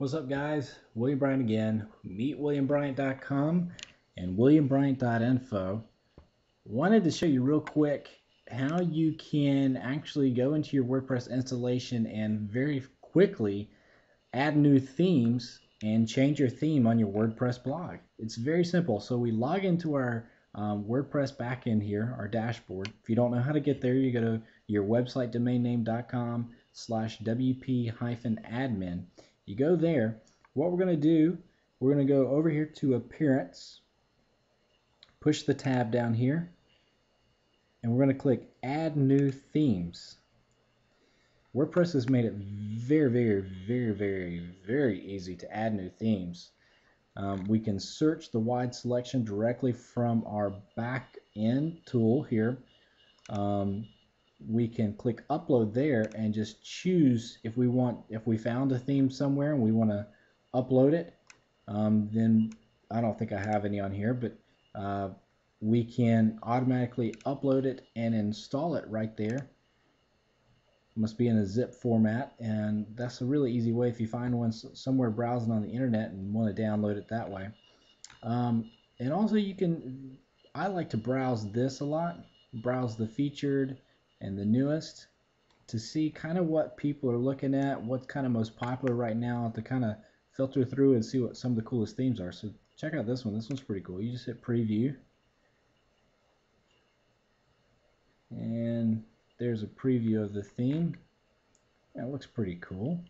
What's up guys? William Bryant again. MeetWilliamBryant.com and WilliamBryant.info. Wanted to show you real quick how you can actually go into your WordPress installation and very quickly add new themes and change your theme on your WordPress blog. It's very simple. So we log into our um, WordPress backend here, our dashboard. If you don't know how to get there, you go to your website domain name.com slash wp hyphen admin you go there. What we're going to do, we're going to go over here to Appearance, push the tab down here, and we're going to click Add New Themes. WordPress has made it very, very, very, very, very easy to add new themes. Um, we can search the wide selection directly from our back end tool here. Um, we can click upload there and just choose if we want if we found a theme somewhere and we want to upload it um, then I don't think I have any on here but uh, we can automatically upload it and install it right there. It must be in a zip format and that's a really easy way if you find one somewhere browsing on the internet and want to download it that way. Um, and also you can I like to browse this a lot browse the featured and the newest to see kind of what people are looking at, what's kind of most popular right now to kind of filter through and see what some of the coolest themes are. So check out this one. This one's pretty cool. You just hit preview. And there's a preview of the theme. That looks pretty cool.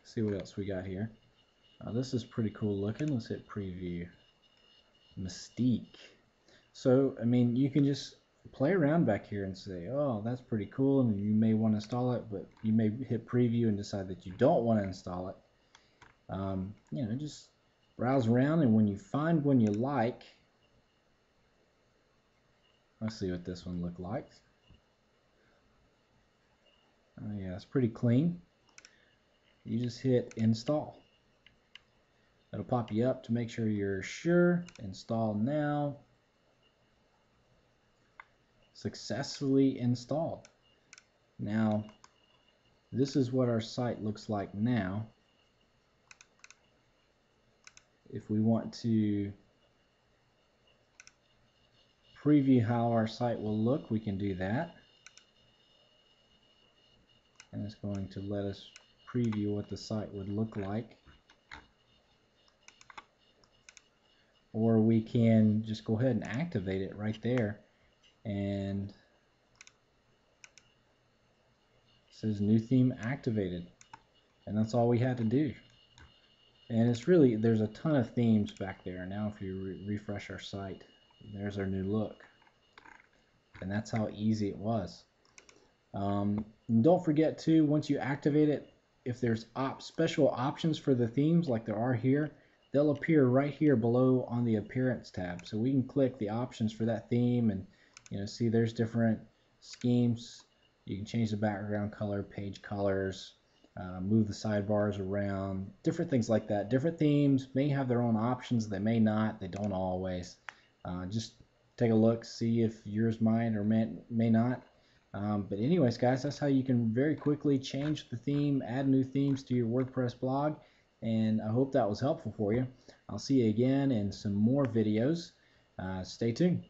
Let's see what else we got here. Uh, this is pretty cool looking. Let's hit preview. Mystique. So, I mean, you can just play around back here and say, oh, that's pretty cool, and you may want to install it, but you may hit preview and decide that you don't want to install it. Um, you know, just browse around, and when you find one you like, let's see what this one looked like. Oh yeah, it's pretty clean. You just hit install. It'll pop you up to make sure you're sure. Install now successfully installed. Now, this is what our site looks like now. If we want to preview how our site will look, we can do that. And it's going to let us preview what the site would look like. Or we can just go ahead and activate it right there and says new theme activated. And that's all we had to do. And it's really there's a ton of themes back there. Now if you re refresh our site there's our new look. And that's how easy it was. Um, don't forget to once you activate it if there's op special options for the themes like there are here they'll appear right here below on the appearance tab. So we can click the options for that theme and you know see there's different schemes. You can change the background color page colors uh, move the sidebars around different things like that. Different themes may have their own options. They may not. They don't always. Uh, just take a look see if yours might or may, may not. Um, but anyways guys that's how you can very quickly change the theme add new themes to your WordPress blog and I hope that was helpful for you. I'll see you again in some more videos. Uh, stay tuned